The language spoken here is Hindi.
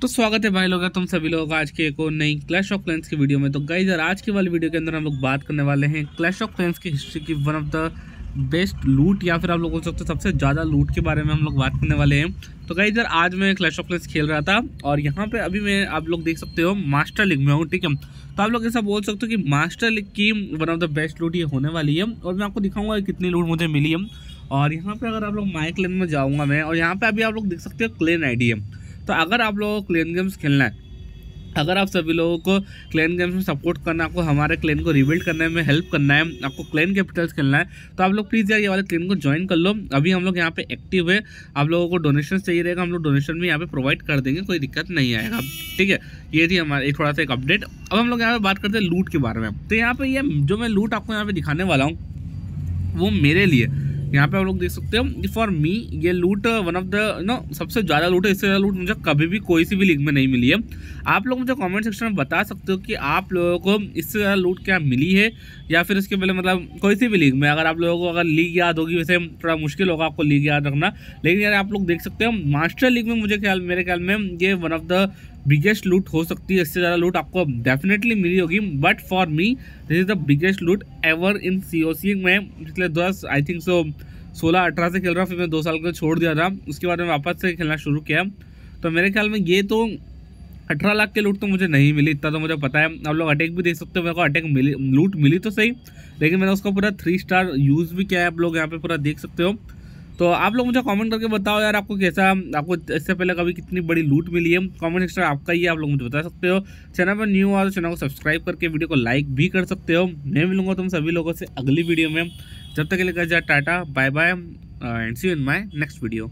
तो स्वागत है भाई लोग तुम सभी लोग आज के एक और नई क्लैश ऑफ़ क्लैंस की वीडियो में। तो गई यार, आज की वाली वीडियो के अंदर हम लोग बात करने वाले हैं क्लैश ऑफ़ क्लैंस की हिस्ट्री की one of the best loot या फिर आप लोग बोल सकते हो सबसे ज़्यादा लूट के बारे में हम लोग बात करने वाले हैं। तो गाइज़ यार, आज मैं क्लैश ऑफ़ क्लैंस खेल रहा था और यहाँ पे अभी मैं आप लोग देख सकते हो मास्टर लीग में हूँ, ठीक है? तो आप लोग ऐसा बोल सकते हो कि मास्टर लीग की one of the best loot ये होने वाली है और मैं आपको दिखाऊँगा कितनी लूट मुझे मिली है। और यहाँ पर अगर आप लोग माइक लेन में जाऊँगा मैं और यहाँ पर अभी आप लोग देख सकते हो क्लेन आई है तो अगर आप लोगों को क्लेन गेम्स खेलना है, अगर आप सभी लोगों को क्लेन गेम्स में सपोर्ट करना है, आपको हमारे क्लेन को रिबिल्ड करने में हेल्प करना है, आपको क्लेन कैपिटल्स खेलना है तो आप लोग प्लीज़ यार ये वाले क्लेन को ज्वाइन कर लो। अभी हम लोग यहाँ पे एक्टिव है, आप लोगों को डोनेशन चाहिए रहेगा, हम लोग डोनेशन भी यहाँ पे प्रोवाइड कर देंगे, कोई दिक्कत नहीं आएगा। ठीक है, ये थी हमारी थोड़ा सा एक अपडेट अब हम लोग यहाँ पे बात करते हैं लूट के बारे में। तो यहाँ पर ये जो मैं लूट आपको यहाँ पर दिखाने वाला हूँ, वो मेरे लिए यहाँ पे आप लोग देख सकते हो फॉर मी ये लूट वन ऑफ़ द नो सबसे ज़्यादा लूट है, इससे ज़्यादा लूट मुझे कभी भी कोई सी भी लीग में नहीं मिली है। आप लोग मुझे कमेंट सेक्शन में बता सकते हो कि आप लोगों को इससे ज़्यादा लूट क्या मिली है, या फिर इसके पहले मतलब कोई सी भी लीग में, अगर आप लोगों को अगर लीग याद होगी, वैसे थोड़ा मुश्किल होगा आपको लीग याद रखना। लेकिन यार आप लोग देख सकते हो मास्टर लीग में मुझे ख्याल, मेरे ख्याल में ये वन ऑफ़ द बिगेस्ट लूट हो सकती है, इससे ज़्यादा लूट आपको डेफिनेटली मिली होगी but for me this is the biggest loot ever in C O C में पिछले दस आई थिंक सो सोलह, अठारह से खेल रहा फिर मैं दो साल का छोड़ दिया था। उसके बाद में वापस से खेलना शुरू किया। तो मेरे ख्याल में ये तो अठारह लाख के लूट तो मुझे नहीं मिली, इतना तो मुझे पता है। आप लोग अटैक भी देख सकते हो, मेरे को अटैक मिली लूट मिली तो सही, लेकिन मैंने उसका पूरा थ्री स्टार यूज़ भी किया है, आप लोग यहाँ पे पूरा देख सकते हो। तो आप लोग मुझे कमेंट करके बताओ यार आपको कैसा, आपको इससे पहले कभी कितनी बड़ी लूट मिली है? कमेंट सेक्शन आपका ही है, आप लोग मुझे बता सकते हो। चैनल पर न्यू आओ तो चैनल को सब्सक्राइब करके वीडियो को लाइक भी कर सकते हो। मैं मिलूँगा तुम सभी लोगों से अगली वीडियो में। जब तक के लिए कर जाए Tata bye bye and see in my next video